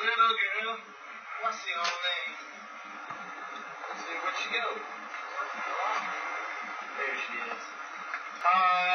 Little girl, what's your name? Let's see, where'd she go? There she is. Hi.